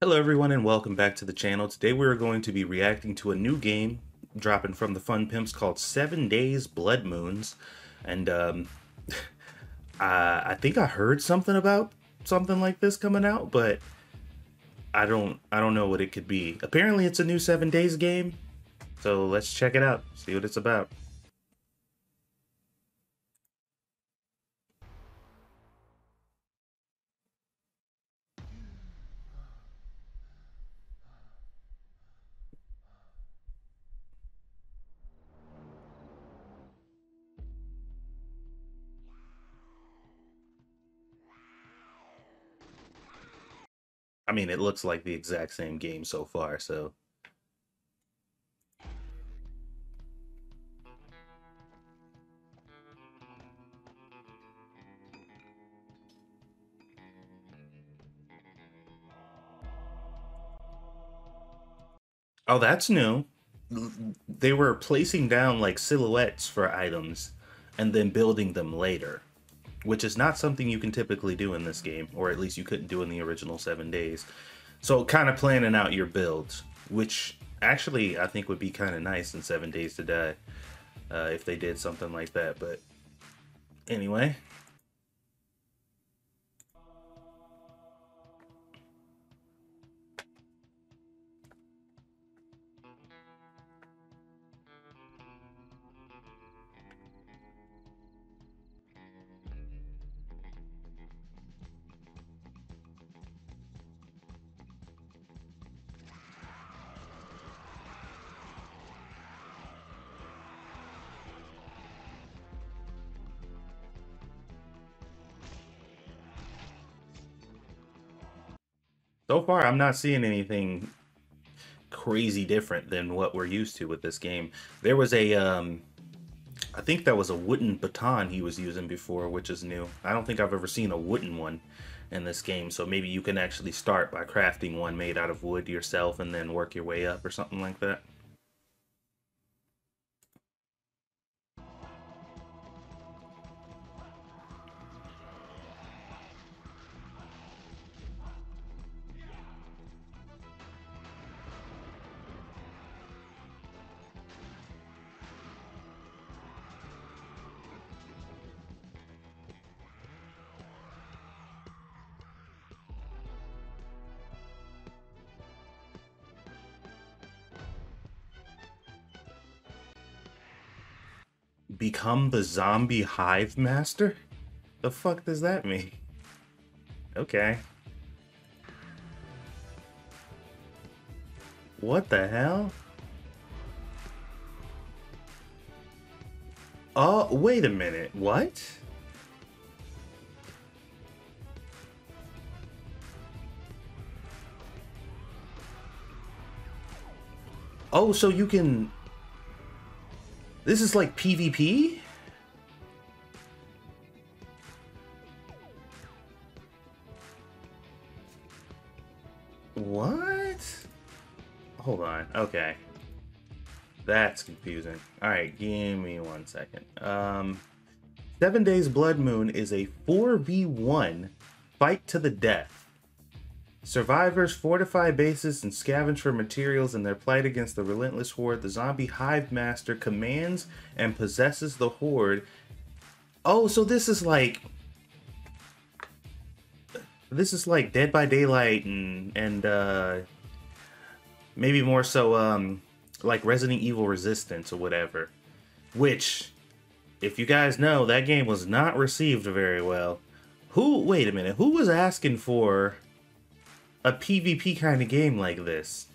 Hello everyone and welcome back to the channel. Today we're going to be reacting to a new game dropping from the Fun Pimps called Seven Days Blood Moons. And um, I, I think I heard something about something like this coming out, but I don't I don't know what it could be. Apparently it's a new Seven Days game, so let's check it out, see what it's about. I mean, it looks like the exact same game so far, so. Oh, that's new. They were placing down like silhouettes for items and then building them later which is not something you can typically do in this game, or at least you couldn't do in the original seven days. So kind of planning out your builds, which actually I think would be kind of nice in Seven Days to Die uh, if they did something like that. But anyway, So far, I'm not seeing anything crazy different than what we're used to with this game. There was a, um, I think that was a wooden baton he was using before, which is new. I don't think I've ever seen a wooden one in this game, so maybe you can actually start by crafting one made out of wood yourself and then work your way up or something like that. Become the zombie hive master? The fuck does that mean? Okay. What the hell? Oh, wait a minute. What? Oh, so you can this is like PvP? What? Hold on. Okay. That's confusing. Alright, give me one second. Um, Seven Days Blood Moon is a 4v1 fight to the death. Survivors fortify bases and scavenge for materials in their plight against the relentless horde. The zombie hive master commands and possesses the horde. Oh, so this is like this is like Dead by Daylight and and uh maybe more so um like Resident Evil Resistance or whatever. Which if you guys know, that game was not received very well. Who wait a minute, who was asking for a PvP kind of game like this.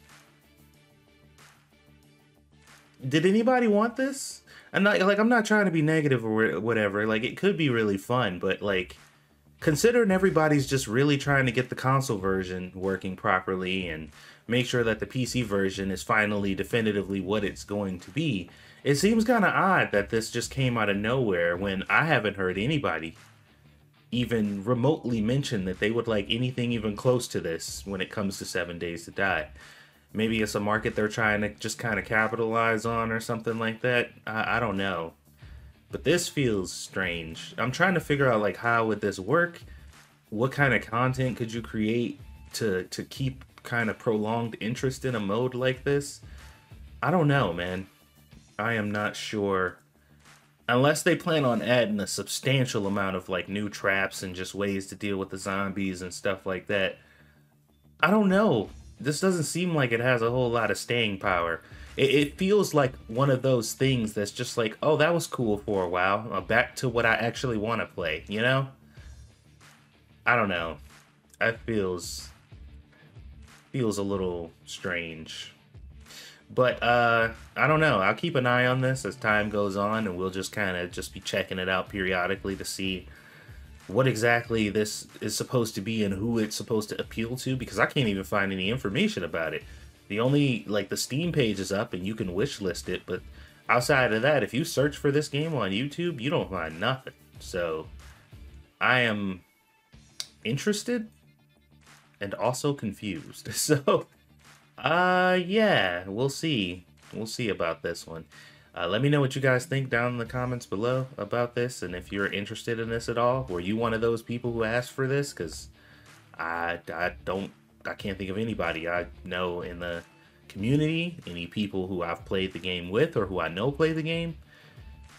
Did anybody want this? I'm not like I'm not trying to be negative or whatever. Like it could be really fun, but like considering everybody's just really trying to get the console version working properly and make sure that the PC version is finally definitively what it's going to be, it seems kind of odd that this just came out of nowhere when I haven't heard anybody even remotely mention that they would like anything even close to this when it comes to Seven Days to Die. Maybe it's a market they're trying to just kind of capitalize on or something like that. I, I don't know. But this feels strange. I'm trying to figure out like how would this work? What kind of content could you create to to keep kind of prolonged interest in a mode like this. I don't know, man. I am not sure. Unless they plan on adding a substantial amount of like new traps and just ways to deal with the zombies and stuff like that. I don't know. This doesn't seem like it has a whole lot of staying power. It, it feels like one of those things that's just like, oh, that was cool for a while. Uh, back to what I actually want to play, you know? I don't know. That feels feels a little strange. But uh I don't know. I'll keep an eye on this as time goes on and we'll just kind of just be checking it out periodically to see what exactly this is supposed to be and who it's supposed to appeal to because I can't even find any information about it. The only like the Steam page is up and you can wish list it, but outside of that, if you search for this game on YouTube, you don't find nothing. So I am interested and also confused. So uh, yeah, we'll see. We'll see about this one. Uh, let me know what you guys think down in the comments below about this, and if you're interested in this at all. Were you one of those people who asked for this? Because I, I don't, I can't think of anybody I know in the community, any people who I've played the game with or who I know play the game.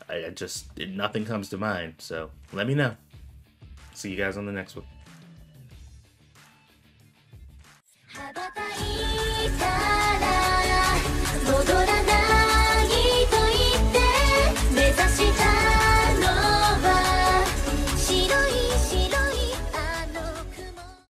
I, I just, nothing comes to mind. So let me know. See you guys on the next one.